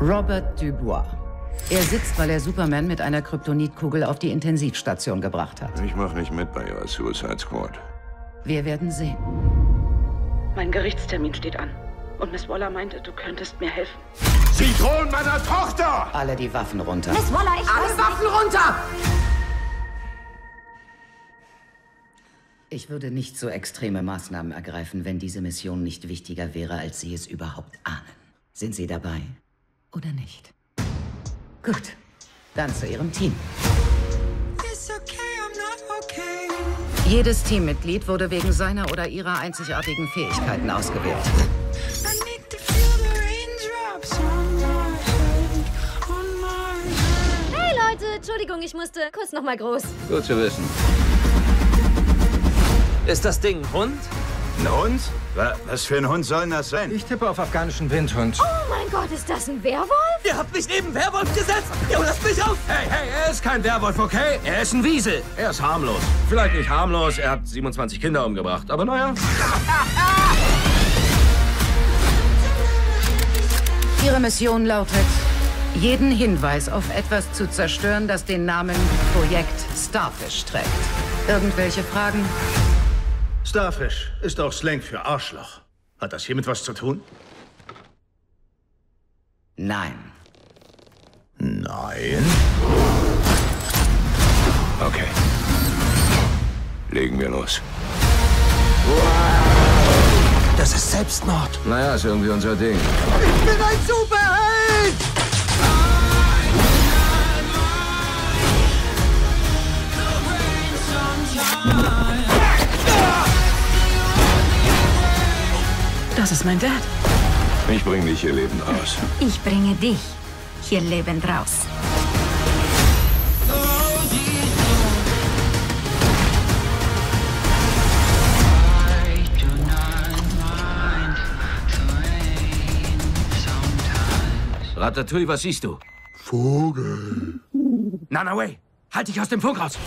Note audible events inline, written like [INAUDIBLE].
Robert Dubois. Er sitzt, weil er Superman mit einer Kryptonitkugel auf die Intensivstation gebracht hat. Ich mach nicht mit bei ihrer Suicide Squad. Wir werden sehen. Mein Gerichtstermin steht an. Und Miss Waller meinte, du könntest mir helfen. Sie drohen meiner Tochter! Alle die Waffen runter. Miss Waller, ich Alle Waffen runter! Ich würde nicht so extreme Maßnahmen ergreifen, wenn diese Mission nicht wichtiger wäre, als Sie es überhaupt ahnen. Sind Sie dabei oder nicht? Gut, dann zu Ihrem Team. Jedes Teammitglied wurde wegen seiner oder ihrer einzigartigen Fähigkeiten ausgewählt. Hey Leute, Entschuldigung, ich musste kurz noch mal groß. Gut zu wissen. Ist das Ding ein Hund? Ein Hund? Wa- Was für ein Hund soll das sein? Ich tippe auf afghanischen Windhund. Oh mein Gott, ist das ein Werwolf? Ihr habt mich neben Werwolf gesetzt! Ihr lasst mich auf! Hey, hey, er ist kein Werwolf, okay? Er ist ein Wiesel. Er ist harmlos. Vielleicht nicht harmlos, er hat 27 Kinder umgebracht, aber naja. [LAUGHS] Ihre Mission lautet, jeden Hinweis auf etwas zu zerstören, das den Namen Projekt Starfish trägt. Irgendwelche Fragen? Starfish ist auch Slang für Arschloch. Hat das hiermit was zu tun? Nein. Nein. Okay. Legen wir los. Das ist Selbstmord. Naja, ist irgendwie unser Ding. Ich bin ein Superheld! Das ist mein Dad. Ich bring dich hier lebend raus. Ich bringe dich hier lebend raus. Ratatouille, was siehst du? Vogel. Nana Way, halt dich aus dem Funk raus.